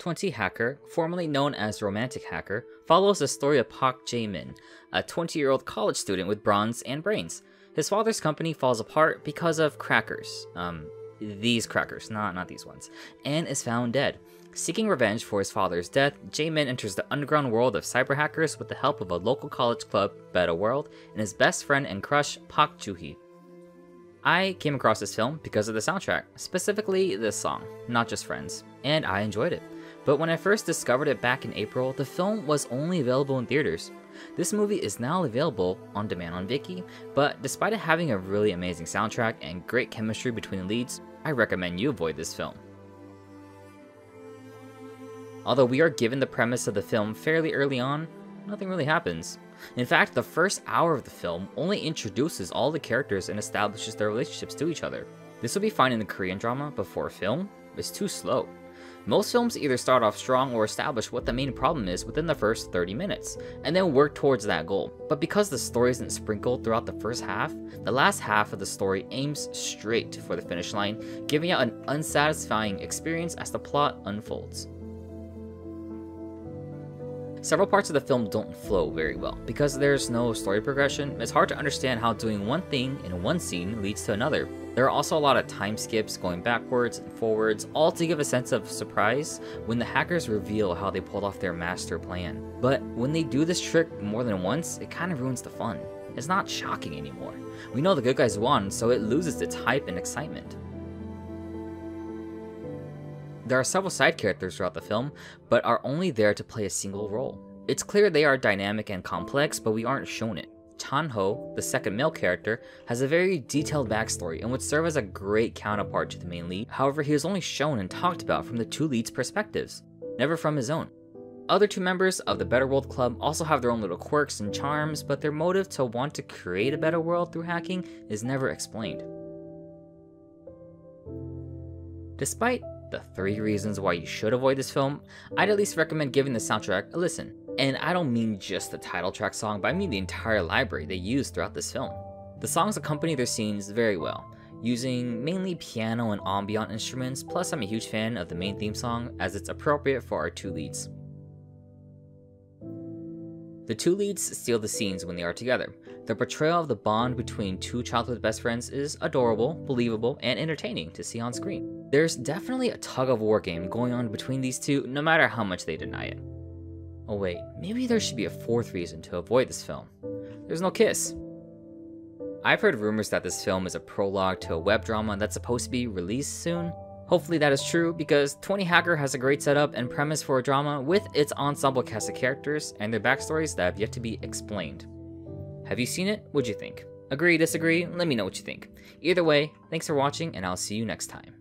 20 Hacker, formerly known as Romantic Hacker, follows the story of Park Jae-min, a 20-year-old college student with bronze and brains. His father's company falls apart because of crackers. Um, these crackers, not, not these ones, and is found dead. Seeking revenge for his father's death, Jae-min enters the underground world of cyber hackers with the help of a local college club, Better World, and his best friend and crush, Park Joo-hee. I came across this film because of the soundtrack, specifically this song, Not Just Friends, and I enjoyed it. But when I first discovered it back in April, the film was only available in theaters. This movie is now available on demand on Viki, but despite it having a really amazing soundtrack and great chemistry between the leads, I recommend you avoid this film. Although we are given the premise of the film fairly early on, nothing really happens. In fact, the first hour of the film only introduces all the characters and establishes their relationships to each other. This will be fine in the Korean drama, but for a film, it's too slow. Most films either start off strong or establish what the main problem is within the first 30 minutes, and then work towards that goal. But because the story isn't sprinkled throughout the first half, the last half of the story aims straight for the finish line, giving out an unsatisfying experience as the plot unfolds. Several parts of the film don't flow very well. Because there's no story progression, it's hard to understand how doing one thing in one scene leads to another. There are also a lot of time skips going backwards and forwards, all to give a sense of surprise when the hackers reveal how they pulled off their master plan. But when they do this trick more than once, it kind of ruins the fun. It's not shocking anymore. We know the good guys won, so it loses its hype and excitement. There are several side characters throughout the film, but are only there to play a single role. It's clear they are dynamic and complex, but we aren't shown it. Chan-ho, the second male character, has a very detailed backstory and would serve as a great counterpart to the main lead, however he is only shown and talked about from the two leads' perspectives, never from his own. Other two members of the Better World Club also have their own little quirks and charms, but their motive to want to create a better world through hacking is never explained. Despite the three reasons why you should avoid this film, I'd at least recommend giving the soundtrack a listen. And I don't mean just the title track song, but I mean the entire library they use throughout this film. The songs accompany their scenes very well, using mainly piano and ambient instruments, plus I'm a huge fan of the main theme song as it's appropriate for our two leads. The two leads steal the scenes when they are together. The portrayal of the bond between two childhood best friends is adorable, believable, and entertaining to see on screen. There's definitely a tug of war game going on between these two, no matter how much they deny it. Oh wait, maybe there should be a fourth reason to avoid this film. There's no kiss. I've heard rumors that this film is a prologue to a web drama that's supposed to be released soon, Hopefully that is true because 20 Hacker has a great setup and premise for a drama with its ensemble cast of characters and their backstories that have yet to be explained. Have you seen it? What'd you think? Agree, disagree? Let me know what you think. Either way, thanks for watching and I'll see you next time.